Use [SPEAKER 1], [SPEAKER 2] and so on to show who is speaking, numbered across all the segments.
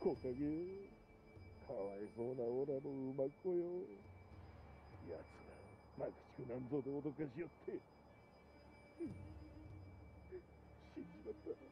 [SPEAKER 1] 木陰かわいそうなオラの馬子よ。奴が爆竹なんぞで脅かしよって。死んじまった。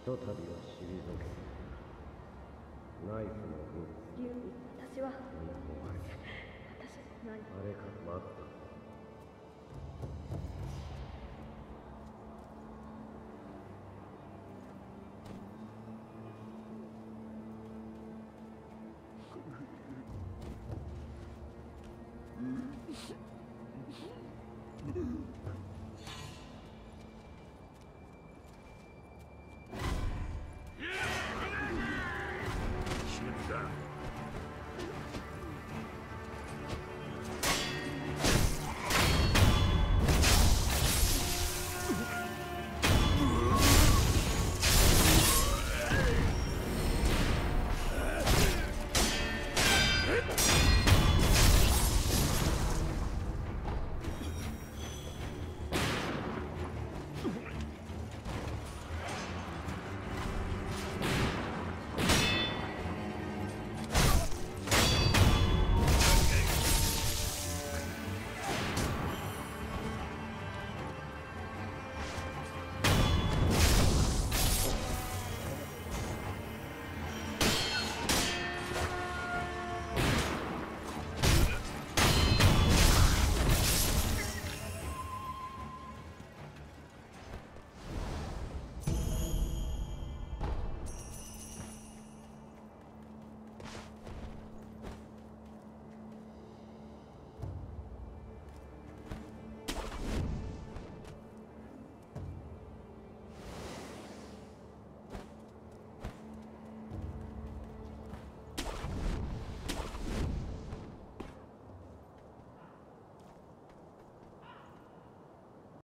[SPEAKER 2] ひとたびは退けナイフの
[SPEAKER 3] リュウビ私は。私何
[SPEAKER 2] あれから待った